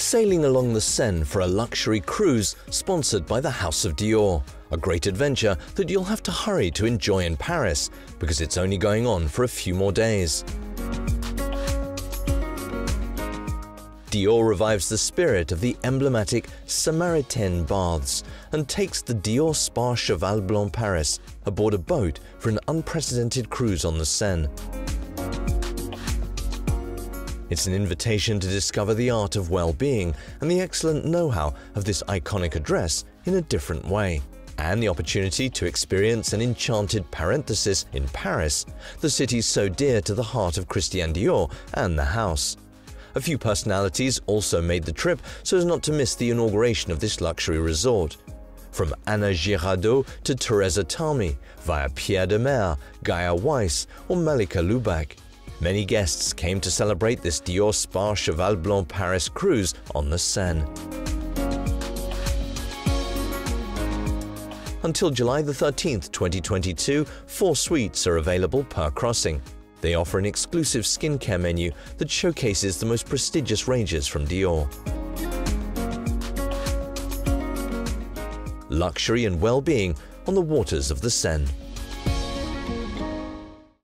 sailing along the Seine for a luxury cruise sponsored by the House of Dior. A great adventure that you'll have to hurry to enjoy in Paris because it's only going on for a few more days. Dior revives the spirit of the emblematic Samaritaine baths and takes the Dior Spa Cheval Blanc Paris aboard a boat for an unprecedented cruise on the Seine. It's an invitation to discover the art of well-being and the excellent know-how of this iconic address in a different way, and the opportunity to experience an enchanted parenthesis in Paris, the city so dear to the heart of Christian Dior and the house. A few personalities also made the trip so as not to miss the inauguration of this luxury resort. From Ana Girardot to Teresa Talmy, via Pierre de Mer, Gaia Weiss, or Malika Lubak. Many guests came to celebrate this Dior Spa Cheval Blanc Paris cruise on the Seine. Until July the 13th, 2022, four suites are available per crossing. They offer an exclusive skincare menu that showcases the most prestigious ranges from Dior. Luxury and well-being on the waters of the Seine.